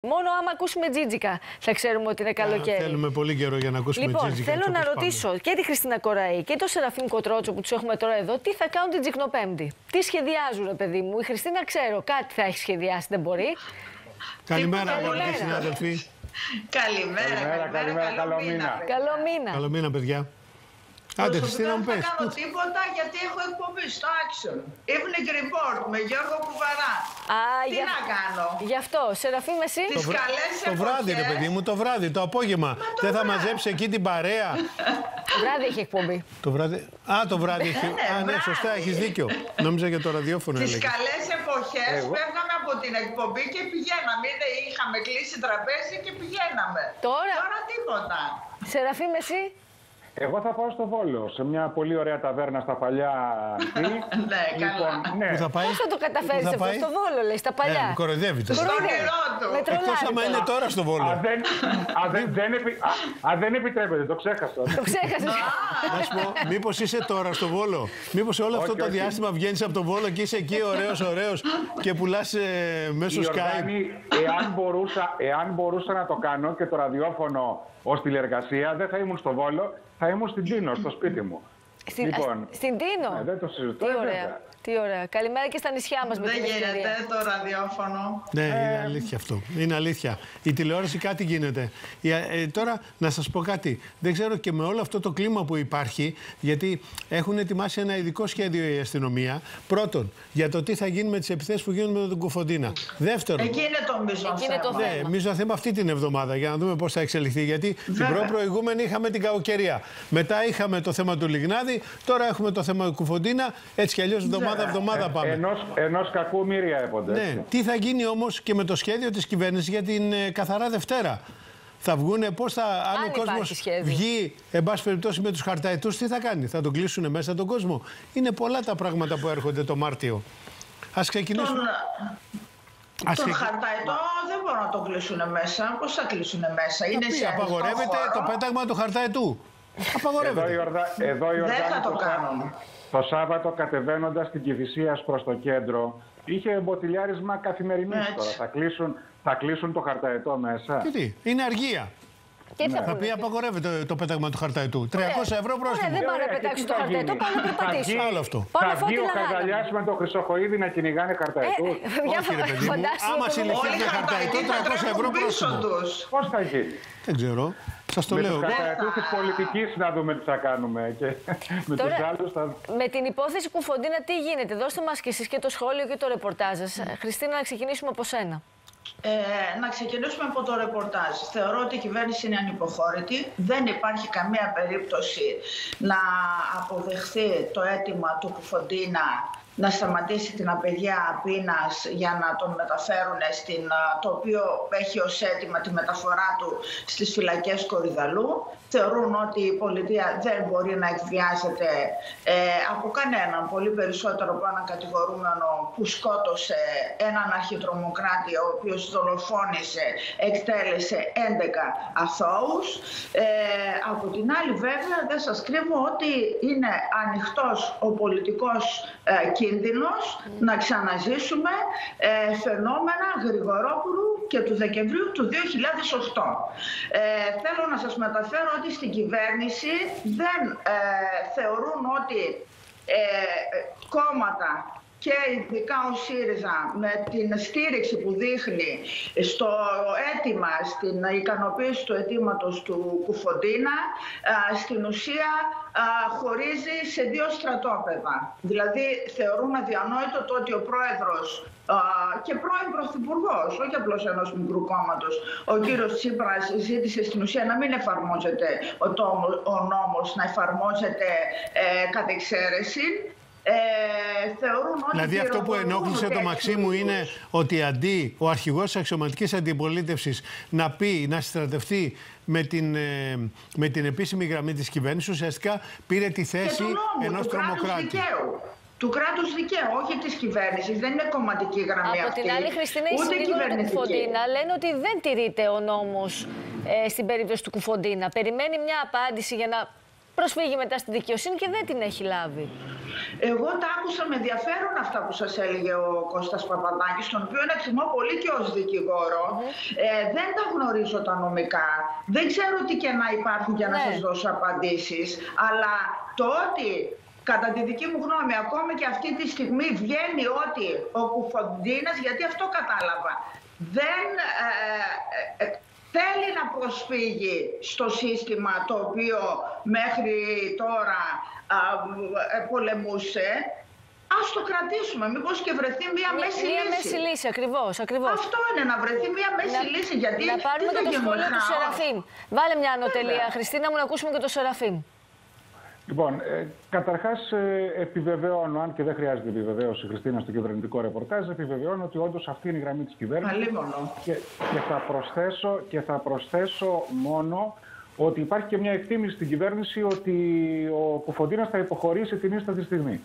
Μόνο άμα ακούσουμε τζίτζικα θα ξέρουμε ότι είναι καλοκαίρι. θέλουμε πολύ καιρό για να ακούσουμε λοιπόν, τζίτζικα. Θέλω να ρωτήσω και τη Χριστίνα Κοραή και τον Σεραφείμ Κοτρότσο που τους έχουμε τώρα εδώ, τι θα κάνουν την Τζικνοπέμπτη; Τι σχεδιάζουν, ρε παιδί μου; Η Χριστίνα ξέρω, κάτι θα έχει σχεδιάσει, δεν μπορεί. Καλημέρα, αγαπητοί συνάδελφοι. Καλημέρα, καλημέρα, καλημέρα, καλό μήνα. Καλό μήνα. Καλό μήνα, παιδιά. Άντε, Χριστίνα μου Δεν θα κάνω τίποτα γιατί έχω εκπομπή στο Action. Evening Report με Γιώργο Κουβαρά. Α, Τι για... να κάνω; Γι' αυτό, Σεραφείμ εσύ; Τις Το, βρά- καλές το βράδυ, ρε εποχές. παιδί μου, το βράδυ, το απόγευμα. το Δεν θα βράδυ. μαζέψει εκεί την παρέα. Βράδυ έχει εκπομπή. το βράδυ. Α, το βράδυ έχει. ναι, Α, ναι, βράδυ. σωστά, έχεις δίκιο. Νόμιζα για το ραδιόφωνο Τις έλεγε. καλές εποχές φεύγαμε από την εκπομπή και πηγαίναμε. Είδε, είχαμε κλείσει τραπέζι και πηγαίναμε. Τώρα; Τώρα τίποτα. Σεραφείμ εσύ; Εγώ θα πάω στο Βόλο, σε μια πολύ ωραία ταβέρνα στα παλιά. εκεί. Ναι, καλά. ναι. Πού θα πάει. Πώ θα το καταφέρει Πού θα αυτό πάει; στο βόλο, λέει, στα παλιά; Ε, με κοροϊδεύετε. Στο Βρούνε. καιρό του. Με Εκτός τρολάρι άμα τώρα. είναι τώρα στο Α, Βόλο. δεν, α, δεν, δεν, επι- α, α, δεν επιτρέπεται, το ξέχασα. Το ξέχασες. Να σου πω, μήπως είσαι τώρα στο Βόλο; Μήπως όλο αυτό Όχι, το όχι. διάστημα βγαίνεις από το Βόλο και είσαι εκεί ωραίος, ωραίος και πουλάς μέσω Skype; Ιορδάνη, εάν μπορούσα, εάν μπορούσα να το κάνω και το ραδιόφωνο ως τηλεργασία, δεν θα ήμουν στο Βόλο, θα ήμουν στην Τίνο, στο σπίτι μου. Στην, Λοιπόν, α, στην Τίνο; ναι, δεν το συζητώ, Τι ε, ωραία. Βέβαια. Τι ωραία. Καλημέρα και στα νησιά μας με Δεν την ευκαιρία. γίνεται το ραδιόφωνο. Ναι, είναι αλήθεια αυτό. Είναι αλήθεια. Η τηλεόραση κάτι γίνεται. Η- ε, τώρα να σας πω κάτι. Δεν ξέρω και με όλο αυτό το κλίμα που υπάρχει, γιατί έχουν ετοιμάσει ένα ειδικό σχέδιο η αστυνομία. Πρώτον, για το τι θα γίνει με τις επιθέσεις που γίνονται με τον Κουφοντίνα. Δεύτερον, Εκεί είναι το μισό Εκεί είναι το θέμα. θέμα. ναι, μίζο θέμα αυτή την εβδομάδα για να δούμε πώς θα εξελιχθεί. Γιατί την Βέβαια. προ προηγούμενη είχαμε την κακοκαιρία. Μετά είχαμε το θέμα του Λιγνάδη. Τώρα έχουμε το θέμα του Κουφοντίνα. Έτσι κι αλλιώς εβδομάδα-εβδομάδα πάμε. Ενός, ενός κακού μοίρια έπονται. Ναι. έτσι. Τι θα γίνει όμως και με το σχέδιο της κυβέρνησης για την ε, καθαρά Δευτέρα; Θα βγούνε, πώς θα, αν, Αν ο κόσμος υπάρχει σχέδιο. βγει, εν πάση περιπτώσει, με τους χαρταετούς, τι θα κάνει, θα τον κλείσουν μέσα τον κόσμο; Είναι πολλά τα πράγματα που έρχονται το Μάρτιο. Α ξεκινήσουμε. Τον, Ας τον ξεκι- χαρταετό δεν μπορούν να τον κλείσουν μέσα. Πώς θα κλείσουν μέσα, είναι Τι, σε ανοιχτό απαγορεύεται χώρο. το πέταγμα του χαρταετού. Εδώ Απαγορεύεται. η Ορδα... Εδώ η Δεν θα Ορδάνη το το, Σά- κάνουν. το Σάββατο κατεβαίνοντας την Κυφυσία προς το κέντρο, είχε μποτιλιάρισμα καθημερινής Έτσι. τώρα. Θα κλείσουν, θα κλείσουν το χαρταετό μέσα. Και τι, είναι αργία. Και τι θα Θα πούνε. πει απαγορεύεται το πέταγμα του χαρταετού. 300 ευρώ Ωραία, πρόστιμο. δεν πάνε να Ωραία, και πετάξουν τι το θα χαρταετό, γίνει; πάνε να Θα περπατήσουν. βγει- Άλλο αυτό. Πάνω θα από ό,τι βγει ο λαγάναμε. Καζαλιάς με το Χρυσοχοίδη να κυνηγάνε χαρταετούς; Ε, για Όχι, ρε παιδί μου. φαντάσου Άμα το συλληφθεί Όλοι οι με χαρταετό, χαρταετοί θα 300 ευρώ τρέχουν πίσω πρόστιμο. τους. Πώς θα γίνει; Δεν ξέρω. Σας το με λέω τους εγώ. χαρταετούς της πολιτικής να δούμε τι θα κάνουμε. Και με Τώρα- τους άλλους θα... Με την υπόθεση Κουφοντίνα τι γίνεται; Δώστε μας και εσείς και το σχόλιο και το ρεπορτάζ σας. Χριστίνα, να ξεκινήσουμε από σένα. Ε, να ξεκινήσουμε από το ρεπορτάζ. Θεωρώ ότι η κυβέρνηση είναι ανυποχώρητη. Δεν υπάρχει καμία περίπτωση να αποδεχθεί το αίτημα του Κουφοντίνα να σταματήσει την απεργία πείνας για να τον μεταφέρουν στην, α, το οποίο έχει ως αίτημα τη μεταφορά του στις φυλακές Κορυδαλού. Θεωρούν ότι η πολιτεία δεν μπορεί να εκβιάζεται ε, από κανέναν, πολύ περισσότερο από έναν κατηγορούμενο που σκότωσε έναν αρχιτρομοκράτη ο οποίος δολοφόνησε, εκτέλεσε 11 αθώους. Ε, από την άλλη βέβαια δεν σας κρύβω ότι είναι ανοιχτός ο πολιτικός ε, κίνδυνος να ξαναζήσουμε ε, φαινόμενα Γρηγορόπουλου και του Δεκεμβρίου του 2008. Ε, θέλω να σας μεταφέρω ότι στην κυβέρνηση δεν ε, θεωρούν ότι ε, κόμματα και ειδικά ο ΣΥΡΙΖΑ με την στήριξη που δείχνει στο αίτημα, στην ικανοποίηση του αιτήματος του Κουφοντίνα, α, στην ουσία α, χωρίζει σε δύο στρατόπεδα. Δηλαδή θεωρούν αδιανόητο το ότι ο πρόεδρος α, και πρώην πρωθυπουργός, όχι απλώς ενός μικρού κόμματος, ο κύριος Τσίπρας ζήτησε στην ουσία να μην εφαρμόζεται ο, τόμο- ο νόμος, να εφαρμόζεται ε, κατ' εξαίρεση. Ε, θεωρούν ότι Δηλαδή αυτό που πυροβολούν ενόχλησε το τέτοιου Μαξίμου είναι είδους- ότι αντί ο αρχηγός της αξιωματικής αντιπολίτευσης να πει, να συστρατευτεί με την, ε, με την επίσημη γραμμή της κυβέρνησης, ουσιαστικά πήρε τη και θέση του νόμου, ενός του κράτους τρομοκράτη. δικαίου. Του κράτους δικαίου, όχι της κυβέρνησης. Δεν είναι κομματική γραμμή Από αυτή. την άλλη, Χριστίνα, οι ούτε συνήγοροι του κυβερνητική. Κουφοντίνα λένε ότι δεν τηρείται ο νόμος ε, στην περίπτωση του Κουφοντίνα. Περιμένει μια απάντηση για να προσφύγει μετά στη δικαιοσύνη και δεν την έχει λάβει. Εγώ τα άκουσα με ενδιαφέρον αυτά που σας έλεγε ο Κώστας Παπαδάκης, τον οποίο εκτιμώ πολύ και ως δικηγόρο. Ε, δεν τα γνωρίζω τα νομικά. Δεν ξέρω τι και να υπάρχουν για να Ναι. σας δώσω απαντήσεις. Αλλά το ότι Κατά τη δική μου γνώμη, ακόμη και αυτή τη στιγμή βγαίνει ότι ο Κουφοντίνας, γιατί αυτό κατάλαβα, δεν ε, ε, ε, θέλει να προσφύγει στο σύστημα το οποίο μέχρι τώρα α, ε, πολεμούσε. Ας το κρατήσουμε, μήπως και βρεθεί μία μέση Μία λύση. μέση λύση, ακριβώς, ακριβώς. Αυτό είναι, να βρεθεί μία μέση λύση, γιατί να πάρουμε τι και θα το γίνουμε, σχόλιο του χαός. Σεραφείμ. Βάλε μια ανωτελεία, Βέβαια. Χριστίνα μου, να ακούσουμε και το Σεραφείμ. Λοιπόν, ε, καταρχάς επιβεβαιώνω, αν και δεν χρειάζεται επιβεβαίωση, Χριστίνα, στο κυβερνητικό ρεπορτάζ, επιβεβαιώνω ότι όντως αυτή είναι η γραμμή της κυβέρνησης. Αλίμονο. Και, και, θα προσθέσω, και θα προσθέσω μόνο ότι υπάρχει και μια εκτίμηση στην κυβέρνηση ότι ο Κουφοντίνας θα υποχωρήσει την ίστατη στιγμή.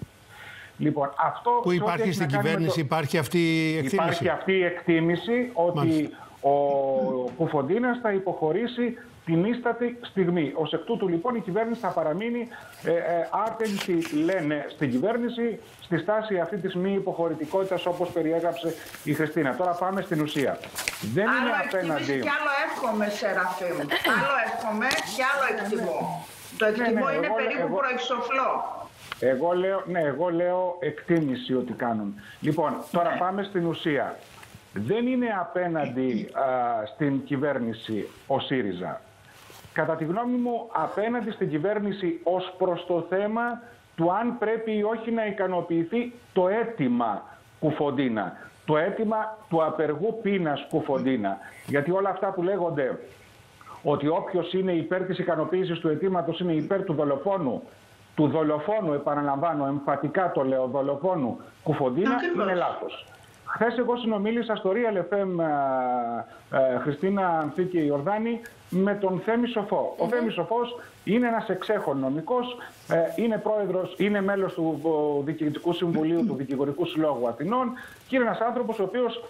Λοιπόν, αυτό Που σε ό,τι υπάρχει έχει στην να κάνει με κυβέρνηση, το- υπάρχει αυτή η εκτίμηση; Υπάρχει αυτή η εκτίμηση ότι Μάλιστα. ο Κουφοντίνας θα υποχωρήσει την ίστατη στιγμή. Ως εκ τούτου λοιπόν η κυβέρνηση θα παραμείνει ε, ε, άτεγχη, λένε στην κυβέρνηση, στη στάση αυτή της μη υποχωρητικότητας όπως περιέγραψε η Χριστίνα. Τώρα πάμε στην ουσία. Δεν Άλλο είναι εκτίμηση απέναντι... και άλλο εύχομαι, Σεραφείμ. άλλο εύχομαι και άλλο εκτιμώ. Το εκτιμώ ναι, είναι εγώ- περίπου εγώ- προεξοφλό. Εγώ λέω, ναι, εγώ λέω εκτίμηση ότι κάνουν. Λοιπόν, τώρα Ναι. πάμε στην ουσία. Δεν είναι απέναντι α, στην κυβέρνηση ο ΣΥΡΙΖΑ. Κατά τη γνώμη μου, απέναντι στην κυβέρνηση ως προς το θέμα του αν πρέπει ή όχι να ικανοποιηθεί το αίτημα Κουφοντίνα. Το αίτημα του απεργού πείνας Κουφοντίνα. Γιατί όλα αυτά που λέγονται ότι όποιος είναι υπέρ της ικανοποίησης του αιτήματος είναι υπέρ του δολοφόνου, του δολοφόνου, επαναλαμβάνω, εμφατικά το λέω, δολοφόνου Κουφοντίνα, Ακριβώς. είναι λάθος. Χθες εγώ συνομίλησα στο Real FM ε, ε, Χριστίνα Ανθή και Ιορδάνη με τον Θέμη Σοφό. Ο Θέμης Σοφός είναι ένας εξέχων νομικός, ε, είναι πρόεδρος, είναι μέλος του ε, Διοικητικού Συμβουλίου του Δικηγορικού Συλλόγου Αθηνών και είναι ένας άνθρωπος ο οποίος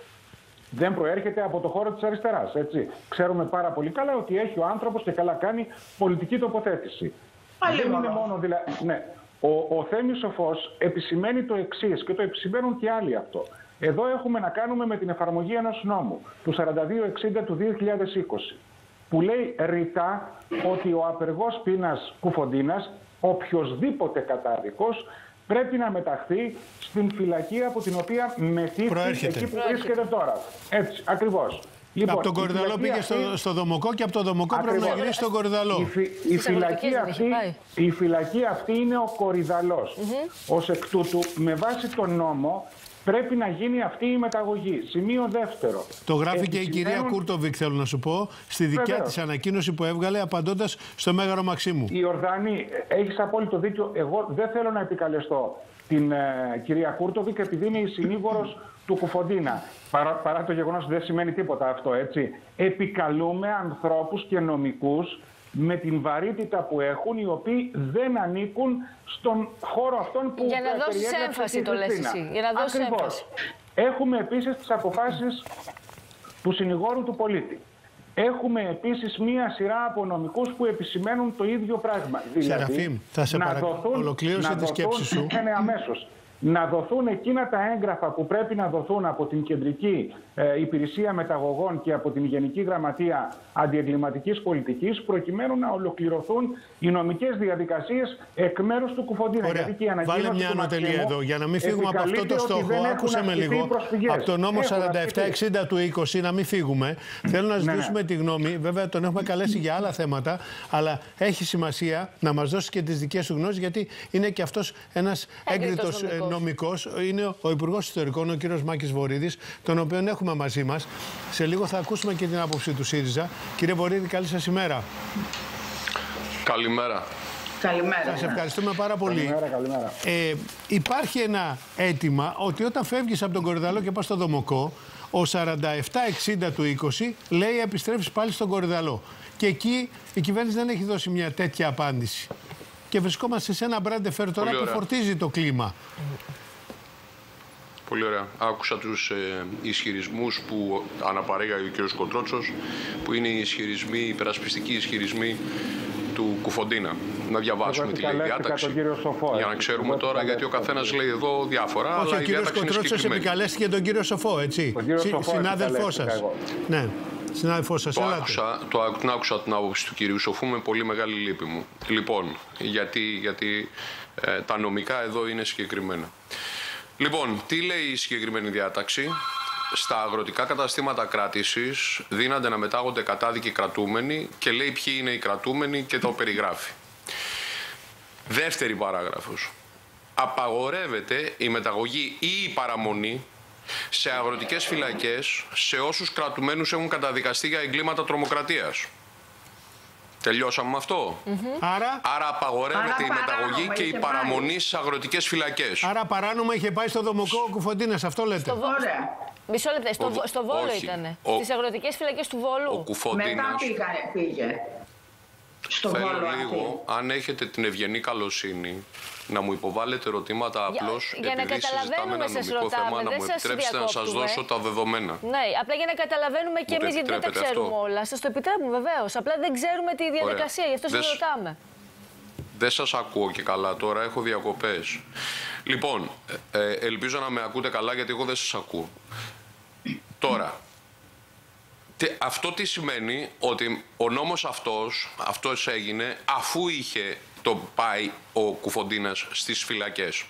δεν προέρχεται από το χώρο της αριστεράς. Έτσι. Ξέρουμε πάρα πολύ καλά ότι έχει ο άνθρωπος και καλά κάνει πολιτική τοποθέτηση. Πάλι δεν είναι μόνο. μόνο δηλαδή. Ναι. Ο, ο Θέμης Σοφός επισημαίνει το εξής και το επισημαίνουν και άλλοι αυτό. Εδώ έχουμε να κάνουμε με την εφαρμογή ενός νόμου, του 4260 του 2020, που λέει ρητά ότι ο απεργός πείνας Κουφοντίνας, οποιοδήποτε κατάδικος, πρέπει να μεταχθεί στην φυλακή από την οποία μετήχθη Προέρχεται. εκεί που Προέρχεται. βρίσκεται τώρα. Έτσι, ακριβώς. από τον η Κορυδαλό φυλακή πήγε αυτή- στο, στο Δομοκό και από το Δομοκό πρέπει να Ακριβώς. γυρίσει στον Κορυδαλό. η, φυ- η, Στις φυλακή αγροτικές δεν αυτή, έχει πάει. η φυλακή αυτή είναι ο κορυδαλός. Ως εκ τούτου, με βάση τον νόμο, πρέπει να γίνει αυτή η μεταγωγή. Σημείο δεύτερο. Το γράφει και η Επισημαίνουν- κυρία Κούρτοβικ, θέλω να σου πω, στη δικιά Βεβαίως. της ανακοίνωση που έβγαλε απαντώντας στο Μέγαρο Μαξίμου. Η Ιορδάνη, έχεις απόλυτο δίκιο. Εγώ δεν θέλω να επικαλεστώ την ε, κυρία Κούρτοβικ επειδή είναι η συνήγορος του Κουφοντίνα. Παρά, παρά το γεγονός δεν σημαίνει τίποτα αυτό, έτσι. Επικαλούμαι ανθρώπους και νομικούς με την βαρύτητα που έχουν, οι οποίοι δεν ανήκουν στον χώρο αυτόν που Για να ε, δώσεις περιέγραψες έμφαση η το λες Χριστίνα. εσύ, για να δώσεις Ακριβώς. έμφαση. Έχουμε επίσης τις αποφάσεις του συνηγόρου του πολίτη. Έχουμε επίσης μία σειρά από νομικούς που επισημαίνουν το ίδιο πράγμα. Δηλαδή, Σεραφείμ, θα σε να παρακαλώ, δοθούν- ολοκλήρωσε να τη δοθούν- σκέψη σου. Ναι, ναι, αμέσως. Να δοθούν εκείνα τα έγγραφα που πρέπει να δοθούν από την Κεντρική ε, Υπηρεσία Μεταγωγών και από την Γενική Γραμματεία Αντιεγκληματικής Πολιτικής προκειμένου να ολοκληρωθούν οι νομικές διαδικασίες εκ μέρους του Κουφοντίνα. Ωραία. Γιατί και η ανακοίνωση Βάλε μια του ανωτελεία Μαξίμου εδώ για να μην φύγουμε από αυτό επικαλείται το ότι στόχο. δεν έχουν Άκουσε με ασκηθεί λίγο. προσφυγές. Από το νόμο Έχουν ασκηθεί. 4760 του 20 να μην φύγουμε. Θέλω να ναι. ζητήσουμε τη γνώμη. Βέβαια τον έχουμε καλέσει για άλλα θέματα. Αλλά έχει σημασία να μας δώσει και τις δικές σου γνώσεις γιατί είναι και αυτός ένας έγκριτος Έγκριτος νομικός. Νομικός. Είναι ο Υπουργός Ιστορικών, ο κύριος Μάκης Βορύδης, τον οποίο έχουμε μαζί μας. Σε λίγο θα ακούσουμε και την άποψη του ΣΥΡΙΖΑ. Κύριε Βορύδη, καλή σας ημέρα. Καλημέρα. Καλημέρα. Σας ευχαριστούμε πάρα πολύ. Καλημέρα, καλημέρα. Ε, υπάρχει ένα αίτημα ότι όταν φεύγεις από τον Κορυδαλό και πας στο Δομοκό, ο 4760 του 20 λέει επιστρέφεις πάλι στον Κορυδαλό. Και εκεί η κυβέρνηση δεν έχει δώσει μια τέτοια απάντηση. Και βρισκόμαστε σε ένα μπράντε φέρ τώρα Πολύ που ωραία. φορτίζει το κλίμα. Πολύ ωραία. Άκουσα τους ε, ισχυρισμούς που αναπαρήγαγε ο κ. Κοντρότσος, που είναι οι ισχυρισμοί, οι υπερασπιστικοί ισχυρισμοί του Κουφοντίνα. Να διαβάσουμε τη λέει διάταξη. Σοφό, για να ξέρουμε τώρα, γιατί ο καθένας λέει εδώ διάφορα. Όχι, αλλά ο η κύριος διάταξη είναι Κοντρότσος συγκεκριμένη. επικαλέστηκε τον κύριο Σοφό, έτσι. Ο κύριος Συ- Σοφό Συνάδελφός σας. επικαλέστηκα εγώ. Ναι, συνάδελφός σας. Το Ελάτε. άκουσα, το, άκου- την άκουσα την άποψη του κυρίου Σοφού με πολύ μεγάλη λύπη μου. Λοιπόν, γιατί, γιατί ε, τα νομικά εδώ είναι συγκεκριμένα. Λοιπόν, τι λέει η συγκεκριμένη διάταξη; Στα αγροτικά καταστήματα κράτησης δίνανται να μετάγονται κατάδικοι κρατούμενοι και λέει ποιοι είναι οι κρατούμενοι και το περιγράφει. Δεύτερη παράγραφος. Απαγορεύεται η μεταγωγή ή η παραμονή σε αγροτικές φυλακές σε όσους κρατουμένους έχουν καταδικαστεί για εγκλήματα τρομοκρατίας. Τελειώσαμε με αυτό. Άρα, Άρα απαγορεύεται Άρα η μεταγωγή παράνομα και η είχε παραμονή στις αγροτικές φυλακές. άρα παράνομα είχε πάει στο δομοκό ο Κουφοντίνας, αυτό λέτε. Στο Βο- Ωραία. Μισό λεπτό. Στο, Ο- Βο- στο Βόλο όχι. ήταν. Ο- Στις αγροτικές φυλακές του Βόλου. Ο Μετά Κουφοντίνας, πήγανε, πήγε. Στο θέλω Βόλο λίγο, αν έχετε την ευγενή καλοσύνη, να μου υποβάλλετε ερωτήματα απλώς, για να επειδή συζητάμε καταλαβαίνουμε ένα σας νομικό ρωτάμε, θέμα, να δεν μου σας επιτρέψετε να σας διακόπτουμε. δώσω τα δεδομένα. Ναι, απλά για να καταλαβαίνουμε και Μου το εμείς γιατί δεν τα επιτρέπετε ξέρουμε αυτό; όλα. Σας το επιτρέπουμε βεβαίως. Απλά δεν ξέρουμε τη διαδικασία, γι' αυτό σας Δες- ρωτάμε. Δεν σας ακούω και καλά τώρα, έχω διακοπές. Λοιπόν, ε, ε, ελπίζω να με ακούτε καλά γιατί εγώ δεν σας ακούω. Τώρα, τε- αυτό τι σημαίνει ότι ο νόμος αυτός, αυτός έγινε αφού είχε το πάει ο Κουφοντίνας στις φυλακές.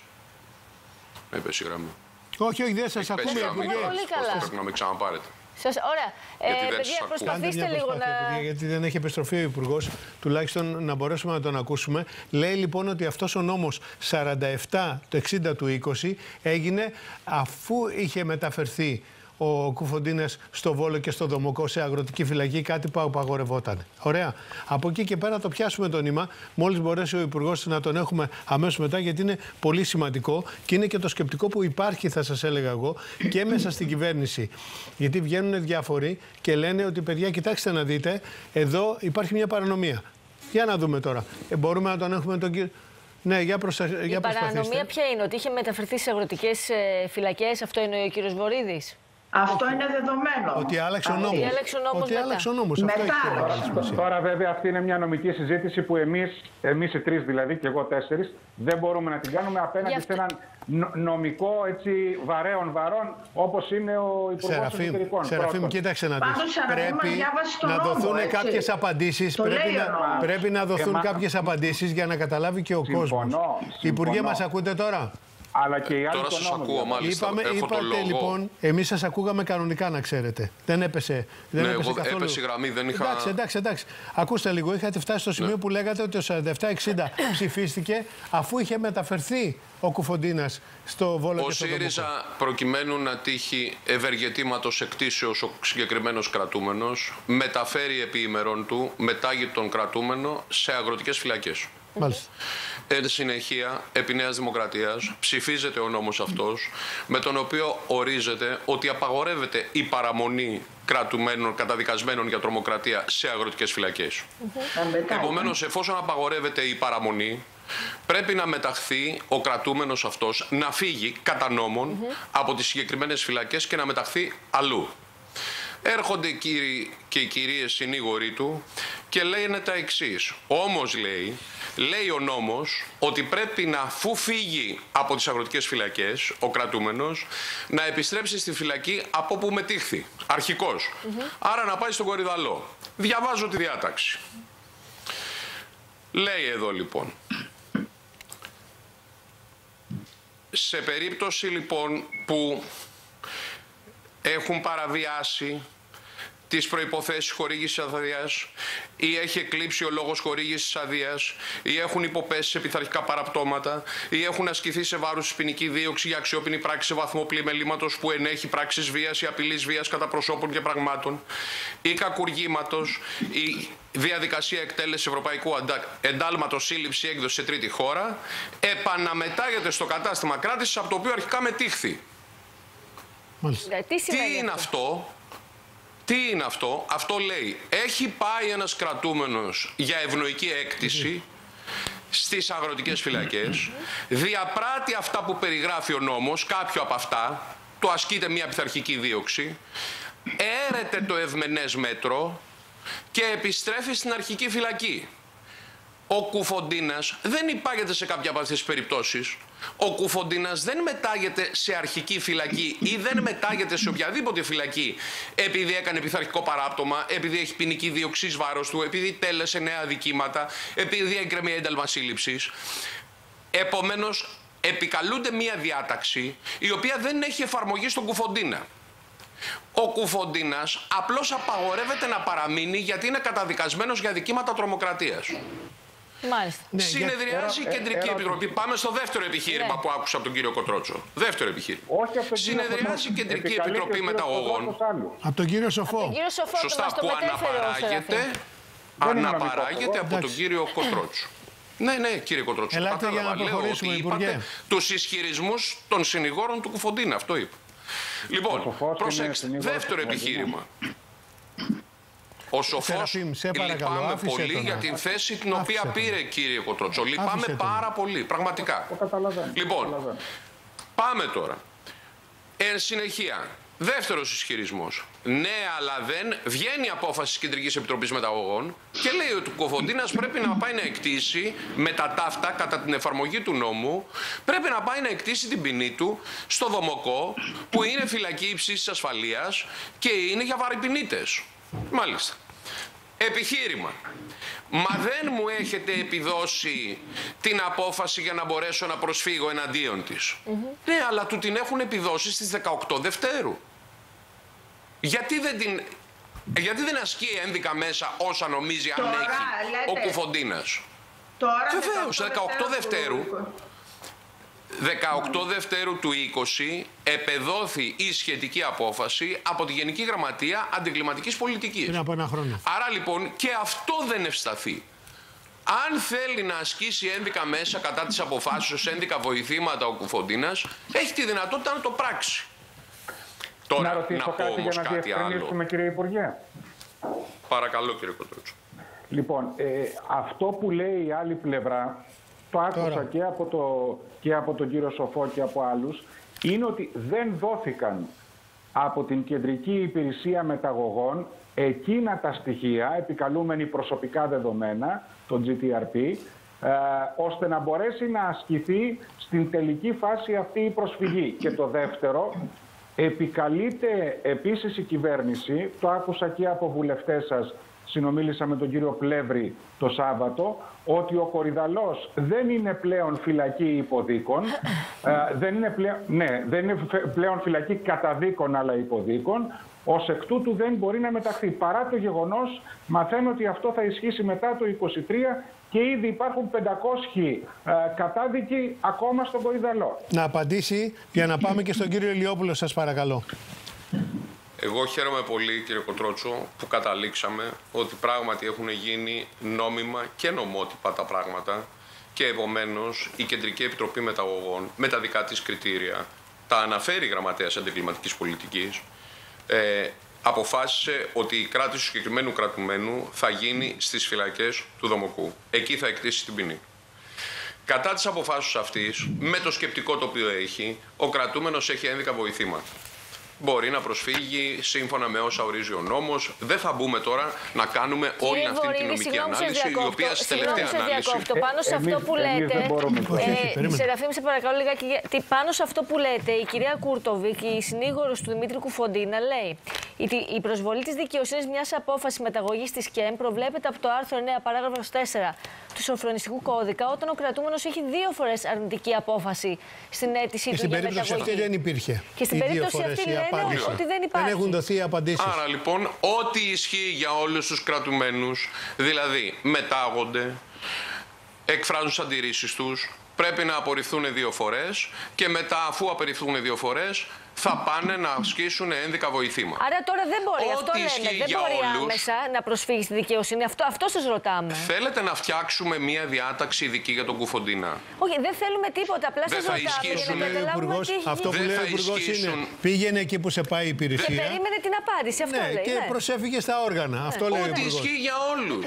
Με είπες η γραμμή. Όχι, όχι, δεν σας Πέσει ακούμε, η γραμμή Υπουργέ. Πολύ τώρα, καλά. Πρέπει να με ξαναπάρετε. Σας, ωραία. Γιατί Ε, δεν παιδιά, σας ακούω. Κάντε προσπαθήστε μια λίγο προσπάθεια, να. παιδιά, γιατί δεν έχει επιστροφεί ο Υπουργός, τουλάχιστον να μπορέσουμε να τον ακούσουμε. Λέει λοιπόν ότι αυτός ο νόμος 47 το 60 του 20 έγινε αφού είχε μεταφερθεί ο Κουφοντίνες στο Βόλο και στο Δομοκό σε αγροτική φυλακή, κάτι που απαγορευόταν. Ωραία. Από εκεί και πέρα το πιάσουμε το νήμα, μόλις μπορέσει ο Υπουργός να τον έχουμε αμέσως μετά, γιατί είναι πολύ σημαντικό και είναι και το σκεπτικό που υπάρχει, θα σας έλεγα εγώ, και μέσα στην κυβέρνηση. Γιατί βγαίνουν διάφοροι και λένε ότι παιδιά, κοιτάξτε να δείτε, εδώ υπάρχει μια παρανομία. Για να δούμε τώρα. Ε, μπορούμε να τον έχουμε τον κύριο. Ναι, για, προσα... για Η προσπαθήστε. παρανομία ποια είναι, ότι είχε μεταφερθεί σε αγροτικές φυλακές, αυτό εννοεί ο κύριος Βορύδης; Αυτό είναι δεδομένο. Ότι άλλαξε ο Αυτή. νόμος. άλλαξε ο νόμος Ότι μετά. άλλαξε ο νόμος. Αυτό Μετά έχει μεγάλη άλλαξε. σημασία. Τώρα βέβαια αυτή είναι μια νομική συζήτηση που εμείς, εμείς οι τρεις δηλαδή και εγώ τέσσερις, δεν μπορούμε να την κάνουμε απέναντι Γι' αυτό- σε έναν νο- νομικό έτσι βαρέων βαρών όπως είναι ο Υπουργός Σεραφείμ, Εσωτερικών. Σεραφείμ, πρώτος. κοίταξε να δεις. Πάντως, Σεραφείμ, Πρέπει διάβασες τον να νόμο, δοθούν έτσι. κάποιες απαντήσεις. Το Πρέπει λέει ο να, νόμος. πρέπει να δοθούν Ε, μα- κάποιες απαντήσεις για να καταλάβει και ο Συμφωνώ, κόσμος. συμφωνώ. Υπουργέ, μας ακούτε τώρα; Αλλά και οι άλλοι Τώρα τον σας νόμο, ακούω, δηλαδή. μάλιστα. Είπαμε, έχω το είπατε λόγο. λοιπόν, εμείς σας ακούγαμε κανονικά να ξέρετε. Δεν έπεσε, δεν Ναι, έπεσε εγώ καθόλου. έπεσε η γραμμή, δεν είχα- Εντάξει, εντάξει, εντάξει. Ακούστε λίγο, είχατε φτάσει στο Ναι. σημείο που λέγατε ότι ο 47-60 ψηφίστηκε αφού είχε μεταφερθεί ο Κουφοντίνας στο Βόλο Ο και στο Δομοκό. ΣΥΡΙΖΑ προκειμένου να τύχει ευεργετήματος εκτίσεως ο συγκεκριμένος κρατούμενος, μεταφέρει επί ημερών του, μετάγει τον κρατούμενο σε αγροτικές φυλακές. Μάλιστα. Εν συνεχεία, επί Νέας Δημοκρατίας, ψηφίζεται ο νόμος αυτός, με τον οποίο ορίζεται ότι απαγορεύεται η παραμονή κρατουμένων, καταδικασμένων για τρομοκρατία σε αγροτικές φυλακές. Ε, μετά Επομένως, εφόσον απαγορεύεται η παραμονή, πρέπει να μεταχθεί ο κρατούμενος αυτός, να φύγει κατά νόμον από τις συγκεκριμένες φυλακές και να μεταχθεί αλλού. Έρχονται οι κύριοι και οι κυρίες συνήγοροι του και λένε τα εξής. Όμως λέει, λέει ο νόμος ότι πρέπει να αφού φύγει από τις αγροτικές φυλακές ο κρατούμενος να επιστρέψει στη φυλακή από που μετήχθη, αρχικώς. Άρα να πάει στον Κορυδαλό. Διαβάζω τη διάταξη. Λέει εδώ λοιπόν. Σε περίπτωση λοιπόν που έχουν παραβιάσει τις προϋποθέσεις χορήγησης αδείας ή έχει εκλείψει ο λόγος χορήγησης αδείας ή έχουν υποπέσει σε πειθαρχικά παραπτώματα ή έχουν ασκηθεί σε βάρος της ποινική δίωξη για αξιόπινη πράξη σε βαθμό πλημελήματος που ενέχει πράξεις βίας ή απειλής βίας κατά προσώπων και πραγμάτων ή κακουργήματος ή διαδικασία εκτέλεσης ευρωπαϊκού αντα- εντάλματος σύλληψης έκδοσης σε τρίτη χώρα επαναμετάγεται στο κατάστημα κράτησης από το οποίο αρχικά μετήχθη. Μάλιστα. Ε, Τι σημαίνει Τι είναι αυτό, τι είναι αυτό, αυτό λέει, έχει πάει ένας κρατούμενος για ευνοϊκή έκτηση στις αγροτικές φυλακές, διαπράττει αυτά που περιγράφει ο νόμος, κάποιο από αυτά, το ασκείται μια πειθαρχική δίωξη, έρεται το ευμενές μέτρο και επιστρέφει στην αρχική φυλακή. Ο Κουφοντίνας δεν υπάγεται σε κάποια από αυτές τις περιπτώσεις. Ο Κουφοντίνας δεν μετάγεται σε αρχική φυλακή ή δεν μετάγεται σε οποιαδήποτε φυλακή επειδή έκανε πειθαρχικό παράπτωμα, επειδή έχει ποινική δίωξη βάρος του, επειδή τέλεσε νέα δικήματα, επειδή έκρεμε ένταλμα σύλληψης. Επομένως, επικαλούνται μία διάταξη η οποία δεν έχει εφαρμογή στον Κουφοντίνα. Ο Κουφοντίνας απλώς απαγορεύεται να παραμείνει γιατί είναι καταδικασμένος για δικήματα τρομοκρατίας. Μάλιστα. Ναι, Συνεδριάζει η Τώρα, ε, Κεντρική ερώτηση. Επιτροπή. Πάμε στο δεύτερο επιχείρημα Ναι. που άκουσα από τον κύριο Κοτρότσο. Δεύτερο επιχείρημα. Όχι από τον κύριο Συνεδριάζει η Κοτρότσο. Κεντρική Επικαλεί και ο Επιτροπή κύριος Μεταγωγών. Κοτρότσος άλλους. Από τον κύριο Σοφό. Τον κύριο Σοφό που Σωστά, μας το που μετέφερε ο αναπαράγεται, Σεραφείμ. Δεν είναι αναπαράγεται νομικό. από τον Εντάξει. κύριο Κοτρότσο. Ναι, ναι, κύριε Κοτρότσο. Ελάτε κατάλαβα. για να Λέω προχωρήσουμε, ότι Υπουργέ. είπατε τους ισχυρισμούς των συνηγόρων του Κουφοντίνα. Αυτό είπα. Λοιπόν, Σοφός είναι προσέξτε. συνήγορος Δεύτερο του Κουφοντίνα. επιχείρημα. Ο Σοφός Σεραφείμ, σε παρακαλώ, λυπάμαι άφησε πολύ τον. για την θέση την Άφησε οποία τον. πήρε κύριε Κοτρότσο. Λυπάμαι Άφησε τον. πάρα πολύ, πραγματικά. Το καταλαβαίνω. Λοιπόν, Καταλαβαίνω. Πάμε τώρα. Εν συνεχεία, δεύτερος ισχυρισμός. Ναι, αλλά δεν. Βγαίνει η απόφαση της Κεντρικής Επιτροπής Μεταγωγών και λέει ότι ο Κοφοντίνας πρέπει να πάει να εκτίσει με τα ταύτα κατά την εφαρμογή του νόμου, πρέπει να πάει να εκτίσει την ποινή του στο Δομοκό, που είναι φυλακή υψής ασφαλείας και είναι για βαρυπινίτες. Μάλιστα. Επιχείρημα. Μα δεν μου έχετε επιδώσει την απόφαση για να μπορέσω να προσφύγω εναντίον της. Ναι, αλλά του την έχουν επιδώσει στις 18 Δευτέρου. Γιατί δεν την... Γιατί δεν ασκεί ένδικα μέσα όσα νομίζει αν Τώρα, έχει λέτε. ο Κουφοντίνας; Τώρα, Βεβαίως, 18 Δευτέρου. 18 Δευτέρου του 20 επεδόθη η σχετική απόφαση από τη Γενική Γραμματεία Αντιγκληματικής Πολιτικής. Πριν από ένα χρόνο. Άρα λοιπόν και αυτό δεν ευσταθεί. Αν θέλει να ασκήσει ένδικα μέσα κατά της αποφάσεως, ένδικα βοηθήματα ο Κουφοντίνας, έχει τη δυνατότητα να το πράξει. Τώρα, Να να, ρωτήσω πω κάτι για όμως να κάτι άλλο. διευκρινίσουμε, κύριε Υπουργέ. Παρακαλώ κύριε Κοντρότσο. Λοιπόν, ε, αυτό που λέει η άλλη πλευρά, το άκουσα Τώρα. και από, το, και από τον κύριο Σοφό και από άλλους, είναι ότι δεν δόθηκαν από την Κεντρική Υπηρεσία Μεταγωγών εκείνα τα στοιχεία, επικαλούμενοι προσωπικά δεδομένα, το GTRP, ε, ώστε να μπορέσει να ασκηθεί στην τελική φάση αυτή η προσφυγή. Και το δεύτερο, επικαλείται επίσης η κυβέρνηση, το άκουσα και από βουλευτές σας, συνομίλησα με τον κύριο Πλεύρη το Σάββατο, ότι ο Κορυδαλός δεν είναι πλέον φυλακή υποδίκων, ε, δεν είναι πλέον, ναι, δεν είναι φε- πλέον φυλακή καταδίκων αλλά υποδίκων, ως εκ τούτου δεν μπορεί να μεταχθεί. Παρά το γεγονός, μαθαίνω ότι αυτό θα ισχύσει μετά το 23 και ήδη υπάρχουν 500 ε, κατάδικοι ακόμα στον Κορυδαλό. Να απαντήσει για να πάμε και στον κύριο Ηλιόπουλο, σας παρακαλώ. Εγώ χαίρομαι πολύ κύριε Κοντρότσο που καταλήξαμε ότι πράγματι έχουν γίνει νόμιμα και νομότυπα τα πράγματα και επομένως η Κεντρική Επιτροπή Μεταγωγών με τα δικά της κριτήρια τα αναφέρει η Γραμματέας Αντιγκληματικής Πολιτικής ε, αποφάσισε ότι η κράτηση του συγκεκριμένου κρατουμένου θα γίνει στις φυλακές του Δομοκού. Εκεί θα εκτίσει την ποινή. Κατά της αποφάσεως αυτής, με το σκεπτικό το οποίο έχει, ο κρατούμενος έχει ένδικα βοηθήματα. Μπορεί να προσφύγει σύμφωνα με όσα ορίζει ο νόμος. Δεν θα μπούμε τώρα να κάνουμε όλη Κύριε αυτή την Βορίδη, νομική συγγνώμη που σας ανάλυση, η διακόπτω. οποία στη Συγγνώμη τελευταία που σας ανάλυση διακόπτω. Πάνω σε Ε, αυτό εμείς- που εμείς λέτε. δεν μπορούμε τώρα. Όχι, όχι, ε, περίμενε. Σεραφείμ, σε παρακαλώ λιγάκι. Γιατί πάνω σε αυτό που λέτε, η κυρία Κούρτοβικ, η συνήγορος του Δημήτρη Κουφοντίνα, λέει ότι η προσβολή της δικαιοσύνης μιας απόφασης μεταγωγής της ΚΕΜ προβλέπεται από το άρθρο 9, παράγραφος 4 του Σωφρονιστικού Κώδικα, όταν ο κρατούμενος έχει δύο φορές αρνητική απόφαση στην αίτησή Και του στην για περίπτωση μεταγωγή. αυτή δεν υπήρχε. Και στην οι δύο περίπτωση φορές αυτή η λένε απάντηση. ότι δεν υπάρχει. έχουν δοθεί απαντήσεις. Άρα λοιπόν, ό,τι ισχύει για όλους τους κρατουμένους, δηλαδή μετάγονται, εκφράζουν τις αντιρρήσεις τους, πρέπει να απορριφθούν δύο φορές και μετά αφού απορριφθούν δύο φορές θα πάνε να ασκήσουν ένδικα βοηθήματα. Άρα τώρα δεν μπορεί, Ό,τι αυτό λέμε. ισχύει Δεν για μπορεί όλους. άμεσα να προσφύγει στη δικαιοσύνη. Αυτό, αυτό σας ρωτάμε. Θέλετε να φτιάξουμε μία διάταξη ειδική για τον Κουφοντίνα; Όχι, δεν θέλουμε τίποτα. Απλά Δεν σας θα ρωτάμε για ισχύσουν. να Λέει ο καταλάβουμε Υπουργός, τι έχει αυτό που Δεν λέει ο θα Υπουργός είναι ισχύσουν. πήγαινε εκεί που σε πάει η Και υπηρεσία. περίμενε την απάντηση. Αυτό Ναι, λέει. και ναι. προσέφηκε στα όργανα. Αυτό λέει ο Ό,τι Υπουργός. ισχύει για όλους.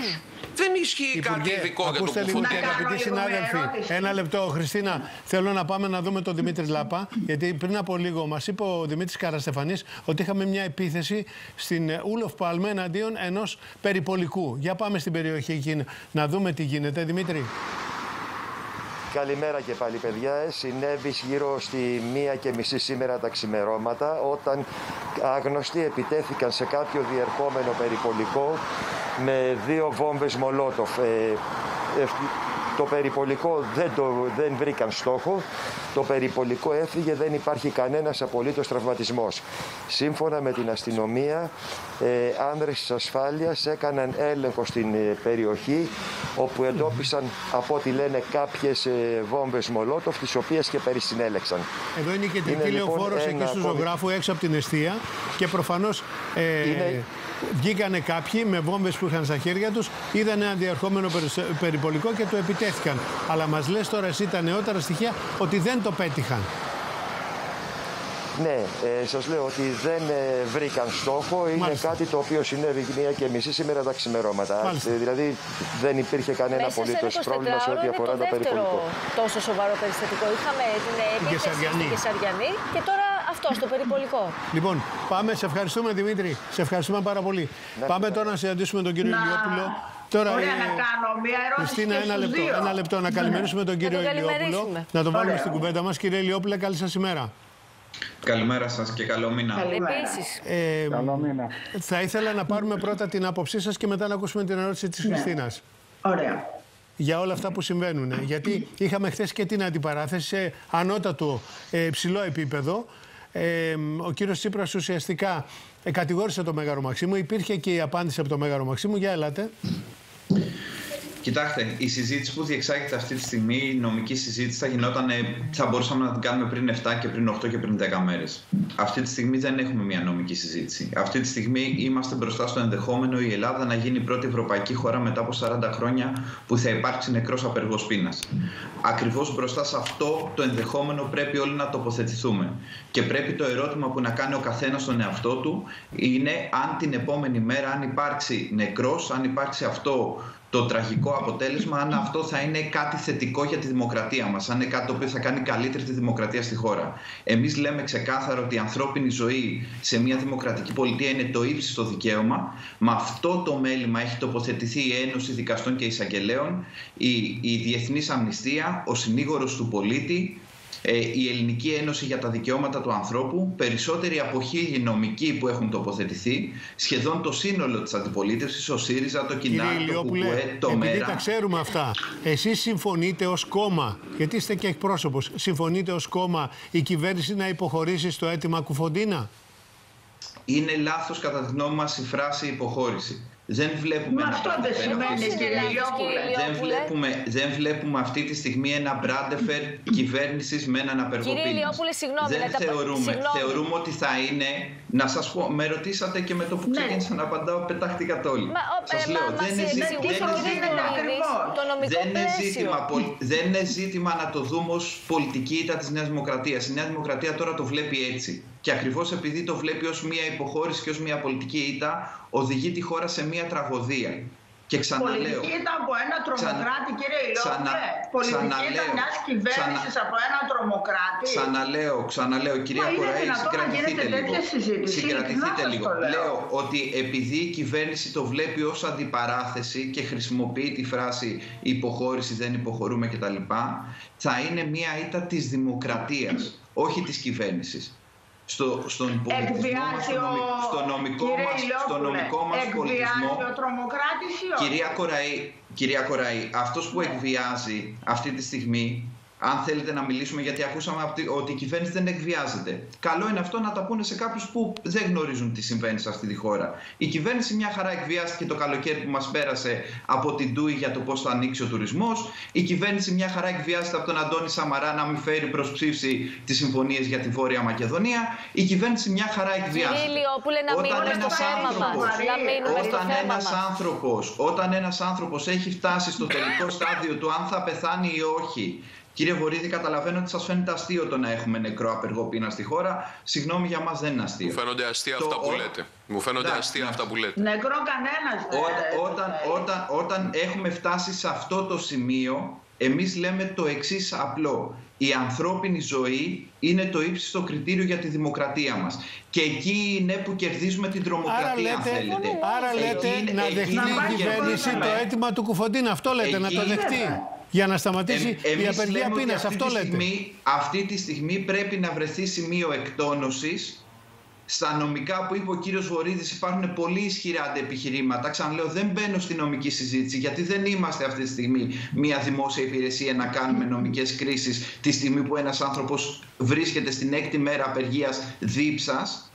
Δεν ισχύει κάτι ειδικό για το ακούστε λίγο και Κουφοντίνα. αγαπητοί συνάδελφοι. Ένα λεπτό, Χριστίνα. Θέλω να πάμε να δούμε τον Δημήτρης Λάπα. Γιατί πριν από λίγο μας είπε ο Δημήτρης Καραστεφανής ότι είχαμε μια επίθεση στην Ούλοφ Παλμέ εναντίον ενός περιπολικού. Για πάμε στην περιοχή εκεί να δούμε τι γίνεται. Δημήτρη. Καλημέρα και πάλι παιδιά. Ε, Συνέβη γύρω στη μία και μισή σήμερα τα ξημερώματα όταν άγνωστοι επιτέθηκαν σε κάποιο διερχόμενο περιπολικό με δύο βόμβες Μολότοφ. Ε, ε, το περιπολικό δεν, το, δεν βρήκαν στόχο. Το περιπολικό έφυγε, δεν υπάρχει κανένας απολύτως τραυματισμός. Σύμφωνα με την αστυνομία, ε, άνδρες της ασφάλειας έκαναν έλεγχο στην ε, περιοχή όπου εντόπισαν από ό,τι λένε κάποιες ε, βόμβες Μολότοφ τις οποίες και περισυνέλεξαν. Εδώ είναι η κεντρική Είναι, λοιπόν, λεωφόρος εκεί ένα στου απόδει- ζωγράφου έξω από την αιστεία και προφανώς ε, Είναι- βγήκανε κάποιοι με βόμβες που είχαν στα χέρια τους, είδαν ένα διερχόμενο περισ- περιπολικό και το επιτέθηκαν. Αλλά μας λες τώρα εσύ τα νεότερα στοιχεία ότι δεν το πέτυχαν. Ναι, ε, σας λέω ότι δεν ε, βρήκαν στόχο. Είναι Μάλιστα. κάτι το οποίο συνέβη μία και μισή σήμερα τα ξημερώματα. Μάλιστα. Ε, δηλαδή δεν υπήρχε κανένα Μέσα σε απολύτως 24 πρόβλημα σε ώρο ό,τι είναι αφορά το τα δεύτερο περιπολικό. τόσο σοβαρό περιστατικό. Είχαμε την επίθεση Κεσαριανή. στην Κεσαριανή και τώρα αυτό στο περιπολικό. Λοιπόν, πάμε, σε ευχαριστούμε Δημήτρη. Σε ευχαριστούμε πάρα πολύ. πάμε τώρα να συναντήσουμε τον κύριο Να- Ηλιόπουλο. Τώρα, Ωραία, ε, να κάνω μία ερώτηση Χριστίνα, και ένα στους λεπτό, δύο. ένα λεπτό. Να καλημερίσουμε τον κύριο τον Ηλιόπουλο. καλημερίσουμε. Να τον βάλουμε Ωραία. στην κουβέντα μας. Κύριε Ηλιόπουλε, καλή σας ημέρα. Καλημέρα σας και καλό μήνα. Καλημέρα. Επίσης. Ε, Καλό μήνα. θα ήθελα να πάρουμε πρώτα την άποψή σας και μετά να ακούσουμε την ερώτηση της Ναι. Χριστίνας. Ωραία. για όλα αυτά που συμβαίνουν. Γιατί είχαμε χθες και την αντιπαράθεση σε ανώτατο ε, ψηλό επίπεδο. Ε, ο κύριος Τσίπρας ουσιαστικά ε, κατηγόρησε το Μέγαρο Μαξίμου. Υπήρχε και η απάντηση από το Μέγαρο Μαξίμου. Για ελάτε. Κοιτάξτε, η συζήτηση που διεξάγεται αυτή τη στιγμή, η νομική συζήτηση, θα γινόταν, ε, θα μπορούσαμε να την κάνουμε πριν 7 και πριν 8 και πριν 10 μέρες. Αυτή τη στιγμή δεν έχουμε μια νομική συζήτηση. Αυτή τη στιγμή είμαστε μπροστά στο ενδεχόμενο η Ελλάδα να γίνει η πρώτη ευρωπαϊκή χώρα μετά από 40 χρόνια που θα υπάρξει νεκρός απεργός πείνας. Ακριβώς μπροστά σε αυτό το ενδεχόμενο πρέπει όλοι να τοποθετηθούμε. Και πρέπει το ερώτημα που να κάνει ο καθένας στον εαυτό του είναι αν την επόμενη μέρα, αν υπάρξει νεκρός, αν υπάρξει αυτό το τραγικό αποτέλεσμα, αν αυτό θα είναι κάτι θετικό για τη δημοκρατία μας, αν είναι κάτι το οποίο θα κάνει καλύτερη τη δημοκρατία στη χώρα. Εμείς λέμε ξεκάθαρα ότι η ανθρώπινη ζωή σε μια δημοκρατική πολιτεία είναι το ύψιστο δικαίωμα. Με αυτό το μέλημα έχει τοποθετηθεί η Ένωση Δικαστών και Εισαγγελέων, η, η Διεθνής Αμνηστία, ο συνήγορος του πολίτη, ε, η Ελληνική Ένωση για τα Δικαιώματα του Ανθρώπου, περισσότεροι από χίλιοι νομικοί που έχουν τοποθετηθεί, σχεδόν το σύνολο της αντιπολίτευσης, ο ΣΥΡΙΖΑ, το Κύριε ΚΙΝΑΛ, το Ηλιόπουλε, ΚΚΕ, το επειδή ΜέΡΑ. τα ξέρουμε αυτά, εσείς συμφωνείτε ως κόμμα, γιατί είστε και εκπρόσωπος, συμφωνείτε ως κόμμα η κυβέρνηση να υποχωρήσει στο αίτημα Κουφοντίνα; Είναι λάθος κατά τη γνώμη μας η φράση υποχώρηση. Δεν βλέπουμε Μα ένα αυτό δεν μπρα ντε φερ σημαίνει, αυτή τη κύριε στιγμή. Ηλιόπουλε. Δεν βλέπουμε, δεν βλέπουμε αυτή τη στιγμή ένα μπρα ντε φερ κυβέρνησης με έναν απεργό Κύριε πείνας. Ηλιόπουλε, συγγνώμη, Δεν να τα- θεωρούμε, συγγνώμη. θεωρούμε ότι θα είναι. Να σας πω, με ρωτήσατε και με το που Ναι. ξεκίνησα να απαντάω, πετάχτηκατε όλοι. Μα, ο- Σας ε, λέω, μα- δεν μας είναι ζήτημα- εξηγούσε δεν ο είναι κύριος ζήτημα- Βουλίδης ακριβώς. το νομικό δεν είναι, πλαίσιο. ζήτημα, πολ- δεν είναι ζήτημα να το δούμε ως πολιτική ήττα της Νέας Δημοκρατίας. Η Νέα Δημοκρατία τώρα το βλέπει έτσι. Και ακριβώς επειδή το βλέπει ως μια υποχώρηση και ως μια πολιτική ήττα, οδηγεί τη χώρα σε μια τραγωδία. Και ξαναλέω, Πολιτική ήταν από ένα τρομοκράτη, κύριε ξανα- Ηλιόπουλε. Πολιτική ήταν ξαναλέω, μιας κυβέρνησης ξανα- από ένα τρομοκράτη. Ξαναλέω, ξαναλέω, κυρία Μα είναι Κοραή, δυνατόν να συγκρατηθείτε γίνεται λίγο. τέτοια συζήτηση, Συγκρατηθείτε ειλικρινά σας λίγο. το λέω. Λέω ότι επειδή η κυβέρνηση το βλέπει ως αντιπαράθεση και χρησιμοποιεί τη φράση υποχώρηση, δεν υποχωρούμε κτλ. Θα είναι μια ήττα της δημοκρατίας, όχι της κυβέρνησης. Στο, στον πολιτισμό μας, Εκβιάζει στο, νομι- ο... στο νομικό κύριε μας, στο Ηλιόπουλε, νομικό μας πολιτισμό, εκβιάζει ο τρομοκράτης ή όχι; Κυρία Κοραή, κυρία Κοραή, αυτός που εκβιάζει αυτή τη στιγμή, αν θέλετε να μιλήσουμε, γιατί ακούσαμε απ' τη- ότι η κυβέρνηση δεν εκβιάζεται. Καλό είναι αυτό να τα πούνε σε κάποιους που δεν γνωρίζουν τι συμβαίνει σε αυτή τη χώρα. Η κυβέρνηση μια χαρά εκβιάστηκε το καλοκαίρι που μας πέρασε από την Τούι για το πώς θα ανοίξει ο τουρισμός. Η κυβέρνηση μια χαρά εκβιάζεται από τον Αντώνη Σαμαρά να μην φέρει προς ψήφιση τις συμφωνίες για τη Βόρεια Μακεδονία. Η κυβέρνηση μια χαρά εκβιάζεται. Κύριε Ηλιόπουλε, να Όταν μείνουμε στο ένας θέμα μας. άνθρωπος- Να μείνουμε στο όταν θέμα ένας μας. άνθρωπος, όταν ένας άνθρωπος έχει φτάσει στο τελικό στάδιο του αν θα πεθάνει ή όχι Κύριε Βορύδη, καταλαβαίνω ότι σας φαίνεται αστείο το να έχουμε νεκρό απεργό πείνα στη χώρα. Συγγνώμη για μας δεν είναι αστείο. Μου φαίνονται αστεία αυτά που λέτε. Μου φαίνονται αστεία αυτά που λέτε. Νεκρό κανένας δεν όταν, όταν, όταν έχουμε φτάσει σε αυτό το σημείο, εμείς λέμε το εξής απλό. Η ανθρώπινη ζωή είναι το ύψιστο κριτήριο για τη δημοκρατία μας. Και εκεί είναι που κερδίζουμε την τρομοκρατία, άρα λέτε, αν θέλετε. Άρα λέτε εκεί, να δεχτεί η κυβέρνηση το αίτημα του Κουφοντίνα. Αυτό λέτε, να το δεχτεί. Για να σταματήσει ε, η απεργία πείνας. Αυτό λέτε. Στιγμή, αυτή τη στιγμή πρέπει να βρεθεί σημείο εκτόνωσης στα νομικά που είπε ο κύριος Βορύδης υπάρχουν πολύ ισχυρά αντεπιχειρήματα. Ξαναλέω, δεν μπαίνω στη νομική συζήτηση, γιατί δεν είμαστε αυτή τη στιγμή μια δημόσια υπηρεσία να κάνουμε νομικές κρίσεις τη στιγμή που ένας άνθρωπος βρίσκεται στην έκτη μέρα απεργίας δίψας.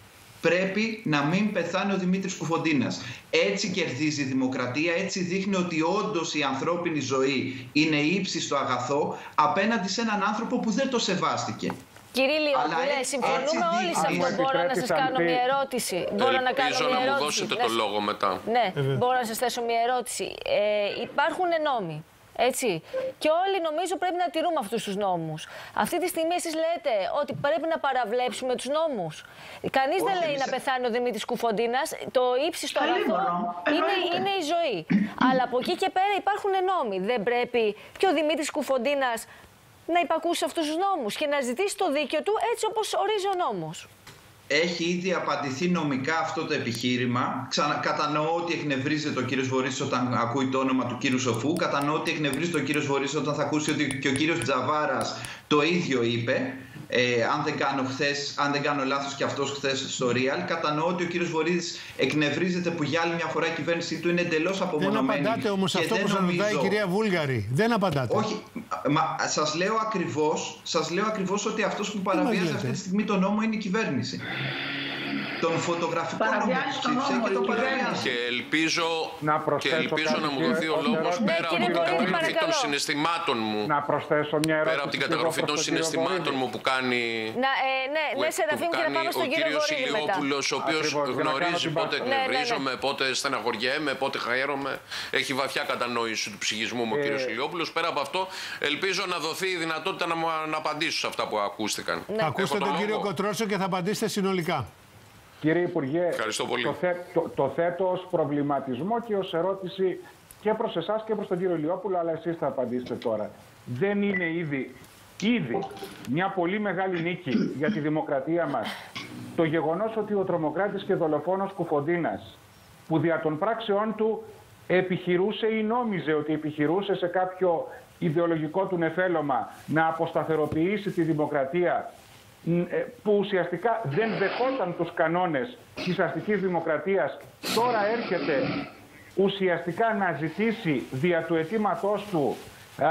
Πρέπει να μην πεθάνει ο Δημήτρης Κουφοντίνας. Έτσι κερδίζει η δημοκρατία, έτσι δείχνει ότι όντως η ανθρώπινη ζωή είναι ύψιστο αγαθό απέναντι σε έναν άνθρωπο που δεν το σεβάστηκε. Κύριε Λιόπουλε, συμφωνούμε όλοι σε αυτό. Μπορώ να σας κάνω μια ερώτηση. Μπορώ να κάνω μια ερώτηση. να μου δώσετε το λόγο μετά. Ναι, μπορώ να σας θέσω μια ερώτηση. Ε, υπάρχουν νόμοι. Έτσι. Και όλοι νομίζω πρέπει να τηρούμε αυτούς τους νόμους. Αυτή τη στιγμή εσείς λέτε ότι πρέπει να παραβλέψουμε τους νόμους. Κανείς δεν λέει να πεθάνει ο Δημήτρης Κουφοντίνας. Το ύψιστο αγαθό είναι, είναι η ζωή. Αλλά από εκεί και πέρα υπάρχουν νόμοι. Δεν πρέπει και ο Δημήτρης Κουφοντίνας να υπακούσει αυτούς τους νόμους και να ζητήσει το δίκαιο του έτσι όπως ορίζει ο νόμος. Έχει ήδη απαντηθεί νομικά αυτό το επιχείρημα. Ξανα, κατανοώ ότι εκνευρίζεται ο κύριος Βορύς όταν ακούει το όνομα του κύριου Σοφού. Κατανοώ ότι εκνευρίζεται ο κύριος Βορύς όταν θα ακούσει ότι και ο κύριος Τζαβάρας το ίδιο είπε ε, αν, δεν κάνω χθες, αν δεν κάνω λάθος και αυτός χθες στο Real, κατανοώ ότι ο κύριος Βορύδης εκνευρίζεται που για άλλη μια φορά η κυβέρνησή του είναι εντελώς απομονωμένη. Δεν απαντάτε όμως αυτό που σας ρωτάει η κυρία Βούλγαρη. Δεν απαντάτε. Όχι, μα, σας λέω ακριβώς, σας λέω ακριβώς ότι αυτός που παραβιάζει αυτή τη στιγμή τον νόμο είναι η κυβέρνηση τον φωτογραφικό νόμο και το παραβιάζει. Και ελπίζω να, και ελπίζω να μου δοθεί ο λόγος πέρα από την καταρροφή των συναισθημάτων μου. Να προσθέσω μια ερώτηση. Πέρα από την καταρροφή των συναισθημάτων μου που κάνει. Να, ε, ναι, ναι, Σεραφείμ, και να πάμε στον κύριο Ηλιόπουλος, ο οποίος γνωρίζει πότε ναι, ναι, εκνευρίζομαι, πότε στεναχωριέμαι, πότε χαίρομαι. Έχει βαθιά κατανόηση του ψυχισμού μου ο κύριος Ηλιόπουλος. Πέρα από αυτό, ελπίζω να δοθεί η δυνατότητα να απαντήσω σε αυτά που ακούστηκαν. Ακούστε τον κύριο Κοτρόσο και θα απαντήσετε συνολικά. Κύριε Υπουργέ, Το, το, το θέτω ως προβληματισμό και ως ερώτηση και προς εσάς και προς τον κύριο Λιόπουλο, αλλά εσείς θα απαντήσετε τώρα. Δεν είναι ήδη, ήδη μια πολύ μεγάλη νίκη για τη δημοκρατία μας το γεγονός ότι ο τρομοκράτης και δολοφόνος Κουφοντίνας, που δια των πράξεών του επιχειρούσε ή νόμιζε ότι επιχειρούσε σε κάποιο ιδεολογικό του νεφέλωμα να αποσταθεροποιήσει τη δημοκρατία ε, που ουσιαστικά δεν δεχόταν τους κανόνες της αστικής δημοκρατίας τώρα έρχεται ουσιαστικά να ζητήσει δια του αιτήματός του ε,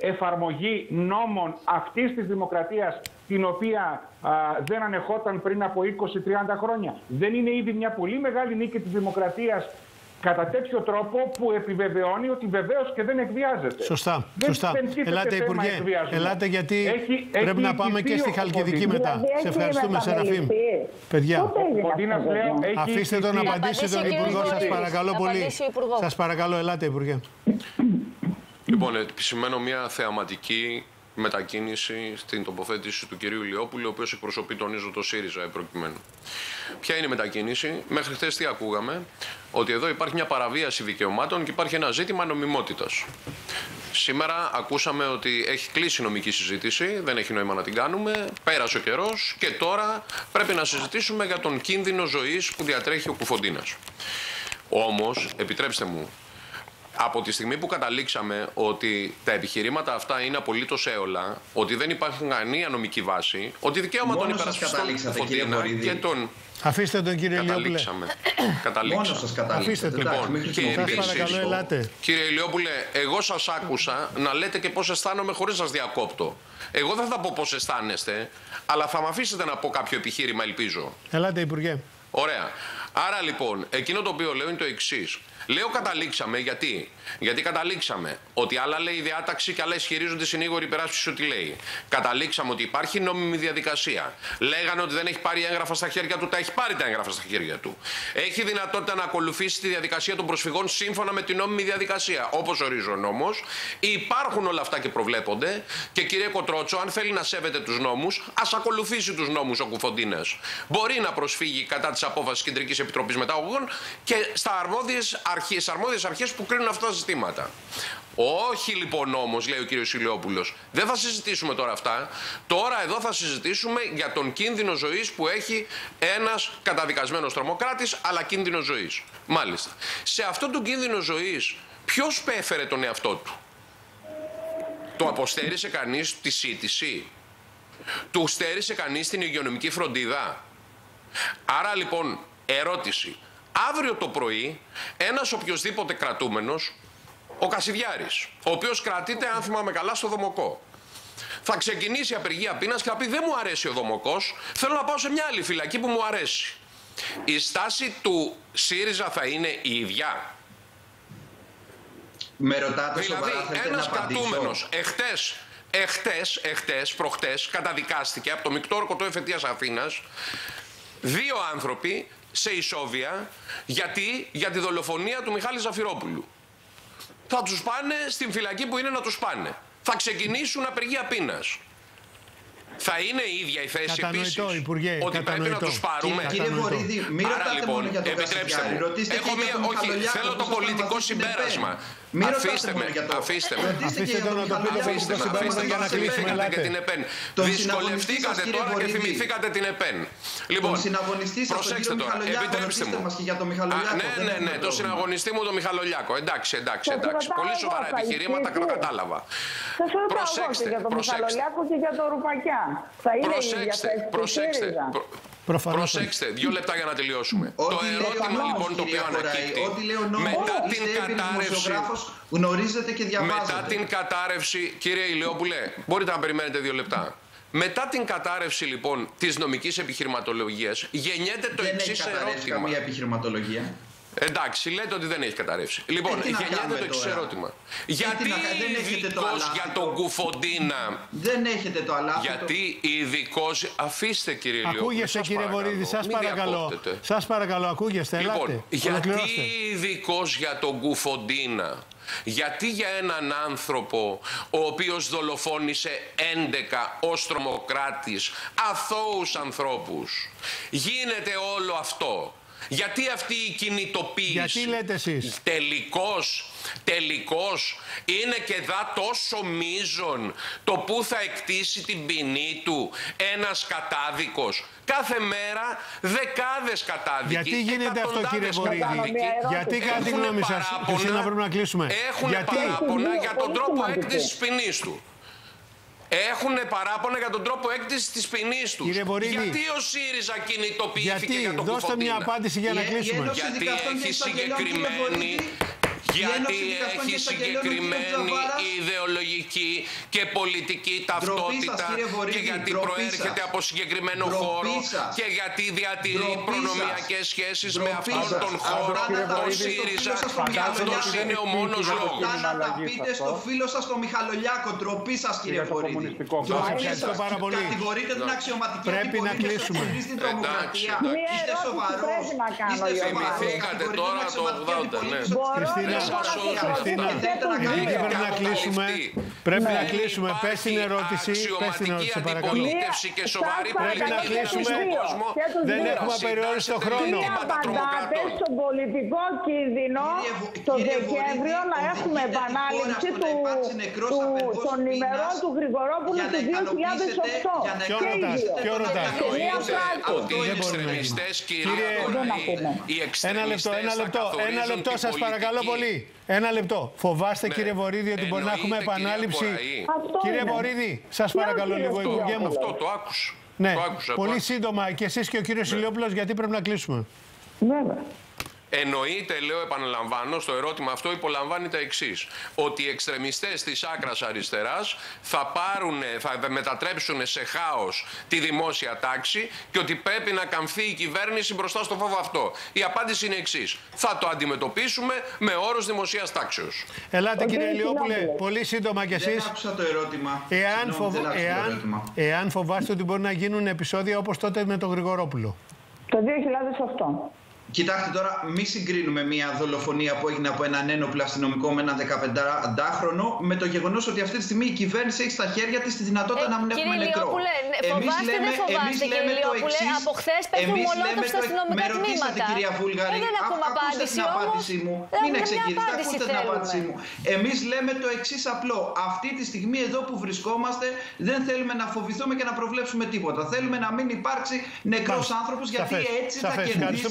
εφαρμογή νόμων αυτής της δημοκρατίας την οποία δεν ανεχόταν πριν από 20-30 χρόνια. Δεν είναι ήδη μια πολύ μεγάλη νίκη της δημοκρατίας κατά τέτοιο τρόπο που επιβεβαιώνει ότι βεβαίως και δεν εκβιάζεται. Σωστά. Δεν, σωστά. ελάτε, Υπουργέ. Ελάτε, γιατί έχει, πρέπει έχει να πάμε και στη Χαλκιδική μετά. Δηλαδή, Σε ευχαριστούμε, Σεραφείμ. Παιδιά, αφήστε τον να απαντήσει τον Υπουργό, σας παρακαλώ πολύ. Σας παρακαλώ, ελάτε, Υπουργέ. Λοιπόν, επισημαίνω μια θεαματική μετακίνηση στην τοποθέτηση του κυρίου Λιόπουλου, ο οποίος εκπροσωπεί, τονίζω, το ΣΥΡΙΖΑ προκειμένου. Ποια είναι η μετακίνηση, μέχρι χθες τι ακούγαμε, ότι εδώ υπάρχει μια παραβίαση δικαιωμάτων και υπάρχει ένα ζήτημα νομιμότητας. Σήμερα ακούσαμε ότι έχει κλείσει η νομική συζήτηση, δεν έχει νόημα να την κάνουμε, πέρασε ο καιρός και τώρα πρέπει να συζητήσουμε για τον κίνδυνο ζωής που διατρέχει ο Κουφοντίνας. Όμως, επιτρέψτε μου, από τη στιγμή που καταλήξαμε ότι τα επιχειρήματα αυτά είναι απολύτως έολα, ότι δεν υπάρχει κανένα νομική βάση, ότι δικαίωμα των υπερασπιστών και τον. Αφήστε τον κύριε Λιόπουλε. Καταλήξαμε. Μόνος σας καταλήξατε. Λοιπόν, και επίσης, κύριε Λιόπουλε, εγώ σας άκουσα να λέτε και πώς αισθάνομαι χωρίς να σας διακόπτω. Εγώ δεν θα πω πώς αισθάνεστε, αλλά θα με αφήσετε να πω κάποιο επιχείρημα, ελπίζω. Ελάτε, Υπουργέ. Ωραία. Άρα λοιπόν, εκείνο το οποίο λέω είναι το εξής. Λέω καταλήξαμε γιατί; Γιατί καταλήξαμε ότι άλλα λέει η διάταξη και άλλα ισχυρίζονται συνήγοροι υπεράσπιση ότι λέει. Καταλήξαμε ότι υπάρχει νόμιμη διαδικασία. Λέγανε ότι δεν έχει πάρει έγγραφα στα χέρια του, τα έχει πάρει τα έγγραφα στα χέρια του. Έχει δυνατότητα να ακολουθήσει τη διαδικασία των προσφυγών σύμφωνα με την νόμιμη διαδικασία. Όπως ορίζει ο νόμος. Υπάρχουν όλα αυτά και προβλέπονται. Και κύριε Κοτρότσο, αν θέλει να σέβεται τους νόμους, ας ακολουθήσει τους νόμους ο Κουφοντίνας. Μπορεί να προσφύγει κατά της απόφασης Κεντρικής Επιτροπής Μεταγωγών και στα αρμόδιες αρχέ αρμόδιες αρχές που κρίνουν αυτά τα ζητήματα. Όχι λοιπόν όμως, λέει ο κύριος Ηλιόπουλος, δεν θα συζητήσουμε τώρα αυτά. Τώρα εδώ θα συζητήσουμε για τον κίνδυνο ζωής που έχει ένας καταδικασμένος τρομοκράτης, αλλά κίνδυνο ζωής. Μάλιστα. Σε αυτόν τον κίνδυνο ζωής, ποιος πέφερε τον εαυτό του; Το αποστέρισε κανείς τη σύντηση. Του στέρισε κανείς την υγειονομική φροντίδα; Άρα λοιπόν, ερώτηση. Αύριο το πρωί, ένας οποιοδήποτε κρατούμενος, ο Κασιδιάρης, ο οποίος κρατείται, αν θυμάμαι καλά, στο Δομοκό, θα ξεκινήσει η απεργία πείνας και θα πει δεν μου αρέσει ο Δομοκός, θέλω να πάω σε μια άλλη φυλακή που μου αρέσει. Η στάση του ΣΥΡΙΖΑ θα είναι η ίδια. Με ρωτάτε δηλαδή, ένας κρατούμενος εχθές, εχθές, εχθές, προχτές καταδικάστηκε από το Μικτόρκο του Εφετείας Αθήνας δύο άνθρωποι σε ισόβια. Γιατί; Για τη δολοφονία του Μιχάλη Ζαφυρόπουλου. Θα τους πάνε στην φυλακή που είναι να τους πάνε. Θα ξεκινήσουν απεργία πείνας. Θα είναι η ίδια η θέση επίσης. Ότι πρέπει να τους πάρουμε. Κύριε Βορύδη, μην Άρα λοιπόν, για τον επιτρέψτε μου. Έχω μία, όχι, θέλω το πολιτικό συμπέρασμα. Αφήστε με, αφήστε με. Αφήστε το να το πει το πολιτικό συμπέρασμα για να κλείσουμε. Και την ΕΠΕΝ. Δυσκολευτήκατε τώρα και θυμηθήκατε την ΕΠΕΝ. Λοιπόν, προσέξτε τώρα, επιτρέψτε μου. Ναι, ναι, ναι, το συναγωνιστή μου το Μιχαλολιάκο. Εντάξει, εντάξει, εντάξει. Πολύ σοβαρά επιχειρήματα, κατάλαβα. Προσέξτε, προσέξτε. και για το Ρουπακιά. Θα είναι προσέξτε, η προσέξτε. Προσέξτε, δύο λεπτά για να τελειώσουμε. το ερώτημα λοιπόν το οποίο ανακύπτει μετά την κατάρρευση. Γνωρίζετε και διαβάζετε. Μετά την κατάρρευση, κύριε Ηλιόπουλε, μπορείτε να περιμένετε δύο λεπτά. Μετά την κατάρρευση λοιπόν της νομικής επιχειρηματολογίας, γεννιέται το εξής ερώτημα. Δεν έχει καμία επιχειρηματολογία. Εντάξει, λέτε ότι δεν έχει καταρρεύσει. Λοιπόν, ε, γεννιέται το εξής ερώτημα. Ε, γιατί ειδικός για τον Κουφοντίνα; Δεν έχετε το αλάθη. Γιατί ειδικό. Αφήστε κύριε Λιώπη. Ακούγεστε κύριε Βορύδη, σας παρακαλώ. Σας παρακαλώ, ακούγεστε. Λοιπόν, γιατί ειδικός για τον Κουφοντίνα; Γιατί για έναν άνθρωπο ο οποίος δολοφόνησε 11 ως τρομοκράτης αθώους ανθρώπους γίνεται όλο αυτό; Γιατί αυτή η κινητοποίηση. Γιατί λέτε εσείς; Τελικώς, τελικώς είναι και δά τόσο μίζον το που θα εκτίσει την ποινή του ένας κατάδικος. Κάθε μέρα δεκάδες κατάδικοι. Γιατί γίνεται αυτό κύριε Βορύδη; Γιατί κατά τη γνώμη σας, να πρέπει να κλείσουμε. Έχουν Γιατί... παράπονα για τον τρόπο έκτησης ποινής του. Έχουν παράπονα για τον τρόπο έκτησης της ποινής τους. Γιατί ο ΣΥΡΙΖΑ κινητοποιήθηκε Γιατί, για τον δώστε μια απάντηση για να κλείσουμε. Γιατί έχει συγκεκριμένη γιατί έχει συγκεκριμένη ιδεολογική και πολιτική ταυτότητα και γιατί προέρχεται από συγκεκριμένο χώρο και γιατί διατηρεί προνομιακές σχέσεις με αυτόν τον χώρο, τον ΣΥΡΙΖΑ και αυτός είναι ο μόνος λόγος. Να τα πείτε στο φίλο σας τον Μιχαλολιάκο, ντροπή σας κύριε Βορύδη. Ευχαριστώ πάρα πολύ. Κατηγορείτε την αξιωματική Πρέπει να κλείσουμε. Είστε σοβαρός. Είστε Θυμηθήκατε τώρα το 80, ναι. Χριστίνα, Χριστίνα, πρέπει να κλείσουμε. Πρέπει να κλείσουμε. Πε την ερώτηση. Πε την ερώτηση, παρακαλώ. και σοβαρή Πρέπει να κλείσουμε. Δεν έχουμε περιόριστο χρόνο. Τι απαντάτε στον πολιτικό κίνδυνο το Δεκέμβριο να έχουμε επανάληψη των ημερών του Γρηγορόπουλου του 2008. Ποιο ρωτάς, ποιο ρωτάς. Ότι οι εξτρεμιστές, κύριε Ένα λεπτό, ένα λεπτό, ένα λεπτό σας παρακαλώ πολύ. Ένα λεπτό. Φοβάστε, ναι. κύριε Βορύδη, ότι μπορεί να έχουμε επανάληψη. Κύριε Βορύδη, σας παρακαλώ λίγο, υπουργέ μου. Αυτό το άκουσα. Ναι, πολύ σύντομα και εσείς και ο κύριος Ηλιόπουλος, γιατί πρέπει να κλείσουμε; Βέβαια. Εννοείται, λέω, επαναλαμβάνω, στο ερώτημα αυτό υπολαμβάνει τα εξής. Ότι οι εξτρεμιστές της άκρας αριστεράς θα, πάρουν, θα μετατρέψουν σε χάος τη δημόσια τάξη και ότι πρέπει να καμφθεί η κυβέρνηση μπροστά στο φόβο αυτό. Η απάντηση είναι εξής. Θα το αντιμετωπίσουμε με όρου δημοσίας τάξεως. Ελάτε, κύριε Λιόπουλε, πολύ σύντομα κι εσείς. Δεν άκουσα το ερώτημα. Εάν, φοβ... εάν, εάν φοβάστε ότι μπορεί να γίνουν επεισόδια όπως τότε με τον Γρηγορόπουλο. Το 2008. Κοιτάξτε τώρα, μη συγκρίνουμε μια δολοφονία που έγινε από έναν ένοπλο αστυνομικό με έναν 15χρονο με το γεγονός ότι αυτή τη στιγμή η κυβέρνηση έχει στα χέρια της τη δυνατότητα ε, να μην έχουμε νεκρό. Ναι, εμείς λέμε, εμείς λέμε το εξής. Από χθες πέφτουν μολότοφ στα αστυνομικά με ρωτήσατε, κυρία Βούλγαρη, δεν έχουμε απάντηση. την απάντησή μου. Μην εξεγείρετε, ακούστε την απάντησή μου. Εμείς λέμε το εξής απλό. Αυτή τη στιγμή εδώ που βρισκόμαστε δεν θέλουμε να φοβηθούμε και να προβλέψουμε τίποτα. Θέλουμε να μην υπάρξει νεκρός άνθρωπος γιατί έτσι θα κερδίσει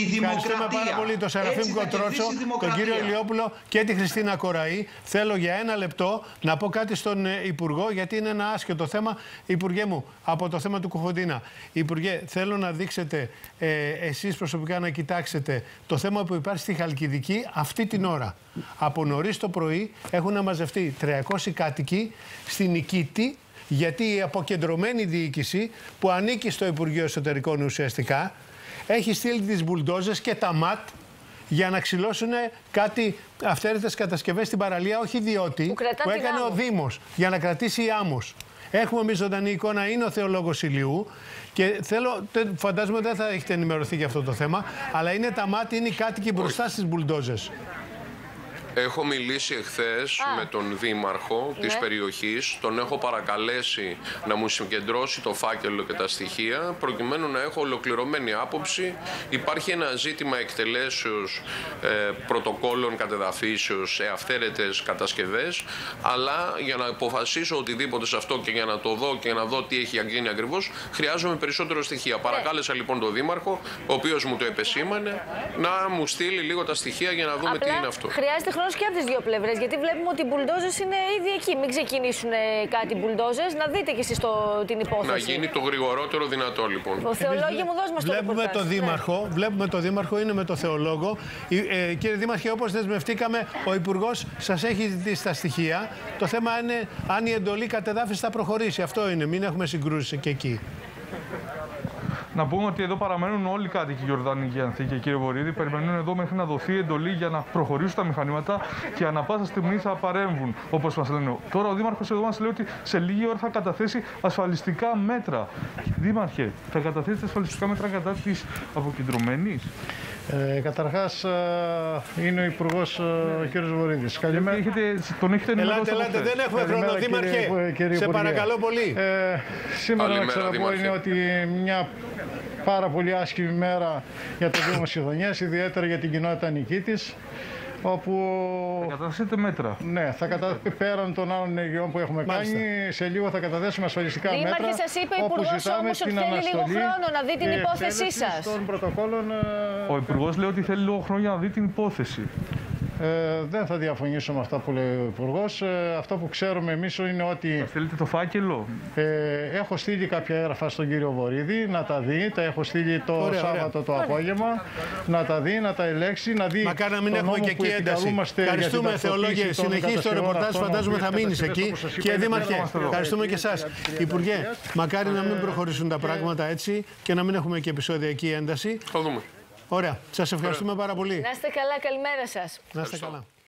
η δημοκρατία. Ευχαριστούμε πάρα πολύ τον Σεραφείμ Κοτρότσο, τον κύριο Ηλιόπουλο και τη Χριστίνα Κοραή. Θέλω για ένα λεπτό να πω κάτι στον ε, Υπουργό, γιατί είναι ένα άσχετο θέμα. Υπουργέ μου, από το θέμα του Κοφοντίνα. Υπουργέ, θέλω να δείξετε ε, εσείς προσωπικά να κοιτάξετε το θέμα που υπάρχει στη Χαλκιδική αυτή την ώρα. Από νωρίς το πρωί έχουν μαζευτεί 300 κάτοικοι στην Νικήτη γιατί η αποκεντρωμένη διοίκηση που ανήκει στο Υπουργείο Εσωτερικών ουσιαστικά έχει στείλει τις μπουλντόζες και τα ΜΑΤ για να ξυλώσουν κάτι αυθαίρετες κατασκευές στην παραλία, όχι διότι που, που έκανε ο Δήμος για να κρατήσει η άμμος. Έχουμε εμείς ζωντανή εικόνα, είναι ο Θεολόγος Ηλιού. Και θέλω, φαντάζομαι δεν θα έχετε ενημερωθεί για αυτό το θέμα, αλλά είναι τα μάτια, είναι οι κάτοικοι μπροστά στις μπουλντόζες. Έχω μιλήσει εχθέ με τον δήμαρχο ναι. της περιοχής. Τον έχω παρακαλέσει να μου συγκεντρώσει το φάκελο και τα στοιχεία προκειμένου να έχω ολοκληρωμένη άποψη. Υπάρχει ένα ζήτημα εκτελέσεως ε, πρωτοκόλων κατεδαφίσεως σε αυθαίρετες κατασκευές αλλά για να αποφασίσω οτιδήποτε σε αυτό και για να το δω και να δω τι έχει γίνει ακριβώς χρειάζομαι περισσότερο στοιχεία. Ναι. Παρακάλεσα λοιπόν τον δήμαρχο ο οποίος μου το επεσήμανε να μου στείλει λίγο τα στοιχεία για να δούμε Απλά τι είναι αυτό. Χρειάζεται χρόνος και από τις δύο πλευρές. Γιατί βλέπουμε ότι οι μπουλντόζες είναι ήδη εκεί. Μην ξεκινήσουν ε, κάτι μπουλντόζες. Να δείτε κι εσείς την υπόθεση. Να γίνει το γρηγορότερο δυνατό, λοιπόν. Ο Θεολόγιο μου δώσ' μας το βλέπουμε το ναι. δήμαρχο, Βλέπουμε το δήμαρχο, είναι με το Θεολόγο. Ε, κύριε Δήμαρχε, όπως δεσμευτήκαμε, ο Υπουργός σας έχει ζητήσει τα στοιχεία. Το θέμα είναι αν η εντολή κατεδάφιση θα προχωρήσει. Αυτό είναι. Μην έχουμε συγκρούσεις και εκεί. Να πούμε ότι εδώ παραμένουν όλοι οι κάτοικοι Γιορδανική Ανθήκη, κύριε Βορύδη. Περιμένουν εδώ μέχρι να δοθεί εντολή για να προχωρήσουν τα μηχανήματα και ανα πάσα στιγμή θα παρέμβουν, όπως μας λένε. Τώρα ο Δήμαρχος εδώ μας λέει ότι σε λίγη ώρα θα καταθέσει ασφαλιστικά μέτρα. Δήμαρχε, θα καταθέσετε ασφαλιστικά μέτρα κατά της αποκεντρωμένης; Ε, Καταρχάς, ε, είναι ο Υπουργός ε, ο κ. Βορύδης. Καλημέρα. Έχετε, τον έχετε ενημερώσει. Ελάτε, ελάτε, δεν έχουμε χρόνο, Δήμαρχε. Κύριε, σε παρακαλώ πολύ. Ε, σήμερα να ξαναπώ είναι ότι μια πάρα πολύ άσχημη μέρα για το Δήμο Σιδονιάς, ιδιαίτερα για την κοινότητα Νικήτης όπου... Θα καταθέσετε μέτρα. Ναι, θα κατα... πέραν των άλλων ενεργειών που έχουμε Μάλιστα. κάνει, σε λίγο θα καταθέσουμε ασφαλιστικά Δήμαρχε, μέτρα. Δήμαρχε, σας είπε ο Υπουργός όμως ότι θέλει λίγο χρόνο να δει την υπόθεσή σας. Των πρωτοκόλων, ο Υπουργός λέει ότι θέλει λίγο χρόνο για να δει την υπόθεση. Ε, δεν θα διαφωνήσω με αυτά που λέει ο Υπουργός. Ε, αυτό που ξέρουμε εμείς είναι ότι. Θα θέλετε το φάκελο; Ε, έχω στείλει κάποια έγγραφα στον κύριο Βορύδη να τα δει. Τα έχω στείλει το ωραία, Σάββατο το απόγευμα. Να τα δει, να τα ελέγξει, να δει. Μακάρι να μην έχουμε και εκεί ένταση. Ευχαριστούμε, Θεολόγια. Συνεχίζει το ρεπορτάζ. Φαντάζομαι θα μείνεις εκεί. Και Δήμαρχε, ευχαριστούμε και εσάς. Υπουργέ, μακάρι να μην προχωρήσουν τα πράγματα έτσι και να μην έχουμε και επεισόδια εκεί ένταση. Θα δούμε. Ωραία. Σας ευχαριστούμε πάρα πολύ. Να είστε καλά. Καλημέρα σας. Να είστε καλά.